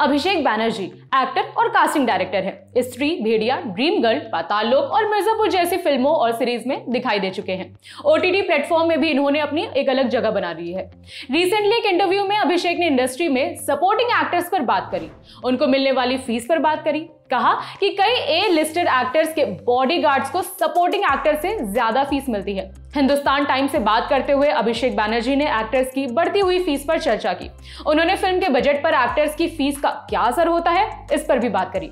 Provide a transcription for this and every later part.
अभिषेक Banerjee actor और casting director है। स्त्री, भेड़िया dream girl पाताल लोक और मिर्जापुर जैसी फ़िल्मों और सीरीज़ में दिखाई दे चुके हैं। ओटीटी प्लेटफॉर्म में भी इन्होंने अपनी एक अलग जगह बना ली है। रिसेंटली एक इंटरव्यू में अभिषेक ने इंडस्ट्री में सपोर्टिंग एक्टर्स पर बात करी। उनको मिलने वाली फ़ीस पर बात करी। कहा कि कई ए लिस्टेड एक्टर्स के बॉडीगार्ड्स को सपोर्टिंग एक्टर से ज़्यादा फ़ीस मिलती है। हिंदुस्तान टाइम्स से बात करते हुए अभिषेक बैनर्जी ने एक्टर्स की बढ़ती हुई फ़ीस पर चर्चा की। उन्होंने फ़िल्म के बजट पर एक्टर्स की फ़ीस का क्या असर होता है? इस पर भी बात करी।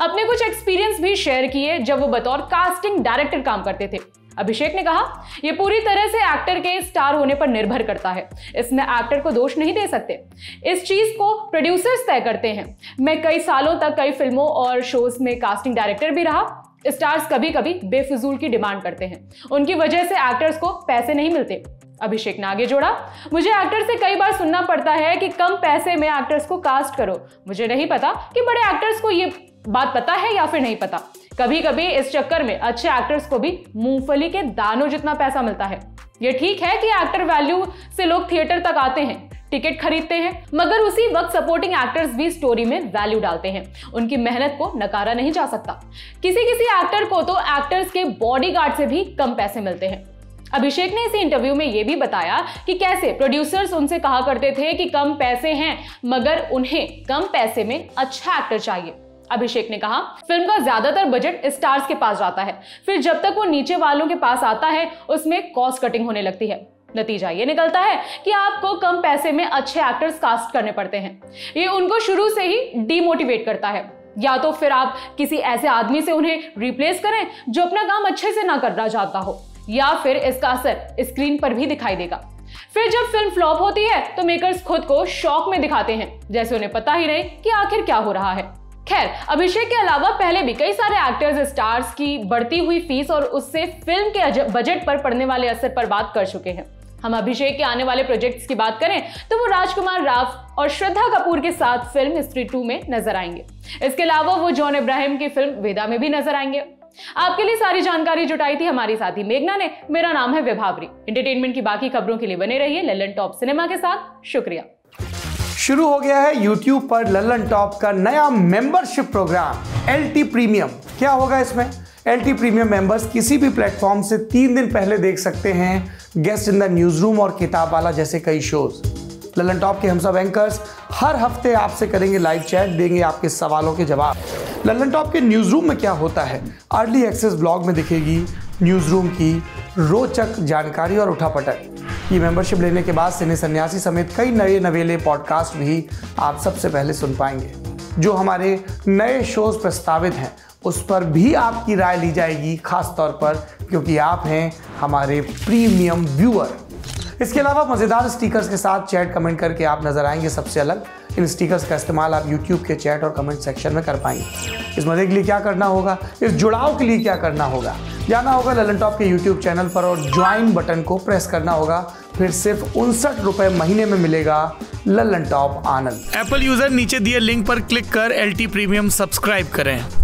अपने कुछ एक्सपीरियंस भी शेयर किए, जब वो बतौर कास्टिंग डायरेक्टर काम करते थे। अभिषेक ने कहा यह पूरी तरह से एक्टर के स्टार होने पर निर्भर करता है। इसमें एक्टर को दोष नहीं दे सकते। इस चीज़ को प्रोड्यूसर्स तय करते हैं। मैं कई सालों तक कई फ़िल्मों और शोज़ में कास्टिंग डायरेक्टर भी रहा। स्टार्स कभी कभी बेफिजूल की डिमांड करते हैं। उनकी वजह से एक्टर्स को पैसे नहीं मिलते। अभिषेक ने आगे जोड़ा। मुझे एक्टर से कई बार सुनना पड़ता है कि कम पैसे में एक्टर्स को कास्ट करो। मुझे नहीं पता कि बड़े एक्टर्स को ये बात पता है या फिर नहीं पता। कभी कभी इस चक्कर में अच्छे एक्टर्स को भी मूंगफली के दानों जितना पैसा मिलता है। ये ठीक है कि एक्टर वैल्यू से लोग थिएटर तक आते हैं टिकट खरीदते हैं, मगर उसी वक्त सपोर्टिंग एक्टर्स भी स्टोरी में वैल्यू डालते हैं। उनकी मेहनत को नकारा नहीं जा सकता। किसी किसी एक्टर को तो एक्टर्स के बॉडीगार्ड से भी कम पैसे मिलते हैं। अभिषेक ने इसी इंटरव्यू में यह भी बताया कि कैसे प्रोड्यूसर्स उनसे कहा करते थे कि कम पैसे हैं, मगर उन्हें कम पैसे में अच्छा एक्टर चाहिए। अभिषेक ने कहा, फ़िल्म का ज़्यादातर बजट स्टार्स के पास जाता है। फिर जब तक वो नीचे वालों के पास आता है, उसमें कॉस्ट कटिंग होने लगती है। नतीजा ये निकलता है कि आपको कम पैसे में अच्छे एक्टर्स कास्ट करने पड़ते हैं। ये उनको शुरू से ही डीमोटिवेट करता है। या तो फिर आप किसी ऐसे आदमी से उन्हें रिप्लेस करें, जो अपना काम अच्छे से ना करना चाहता हो। या फिर इसका असर स्क्रीन पर भी दिखाई देगा। फिर जब फ़िल्म फ्लॉप होती है तो मेकर्स खुद को शॉक में दिखाते हैं, जैसे उन्हें पता ही नहीं कि आखिर क्या हो रहा है। खैर, अभिषेक के अलावा पहले भी कई सारे एक्टर्स स्टार्स की बढ़ती हुई फ़ीस और उससे फ़िल्म के बजट पर पड़ने वाले असर पर बात कर चुके हैं। हम अभिषेक के आने वाले प्रोजेक्ट्स की बात करें तो वो राजकुमार राव और श्रद्धा कपूर के साथ फ़िल्म स्त्री टू में नज़र आएँगे। इसके अलावा वो जॉन इब्राहिम की फ़िल्म वेदा में भी नज़र आएँगे आपके लिए सारी जानकारी जुटाई थी हमारी साथी मेघना ने। मेरा नाम है विभावरी। एंटरटेनमेंट की बाकी खबरों के लिए बने रहिए ललन टॉप सिनेमा के साथ। शुक्रिया। शुरू हो गया है YouTube पर ललन टॉप का नया मेंबरशिप प्रोग्राम LT प्रीमियम क्या होगा इसमें? LT प्रीमियम मेंबर्स किसी भी प्लेटफॉर्म से तीन दिन पहले देख सकते हैं guest in the news room और किताब वाला जैसे कई शोज़ ललन टॉप के हम सब एंकर्स हर हफ़्ते आपसे करेंगे लाइव चैट देंगे आपके सवालों के जवाब। ललन टॉप के न्यूज़ रूम में क्या होता है? अर्ली एक्सेस ब्लॉग में दिखेगी न्यूज़ रूम की रोचक जानकारी और उठापटक ये मेंबरशिप लेने के बाद सिने सन्यासी समेत कई नए नवेले पॉडकास्ट भी आप सबसे पहले सुन पाएँगे। जो हमारे नए शोज़ प्रस्तावित हैं, उस पर भी आपकी राय ली जाएगी खास तौर पर, क्योंकि आप हैं हमारे प्रीमियम व्यूअर इसके अलावा मज़ेदार स्टिकर्स के साथ चैट कमेंट करके आप नज़र आएँगे सबसे अलग। इन स्टिकर्स का इस्तेमाल आप यूट्यूब के चैट और कमेंट सेक्शन में कर पाएँगे। इस मज़े के लिए क्या करना होगा? इस जुड़ाव के लिए क्या करना होगा? जाना होगा ललन टॉप के यूट्यूब चैनल पर और ज्वाइन बटन को प्रेस करना होगा। फिर सिर्फ़ उनसठ रुपए महीने में मिलेगा Lallantop Anand. Apple user नीचे दिए लिंक पर क्लिक कर LT प्रीमियम सब्सक्राइब करें।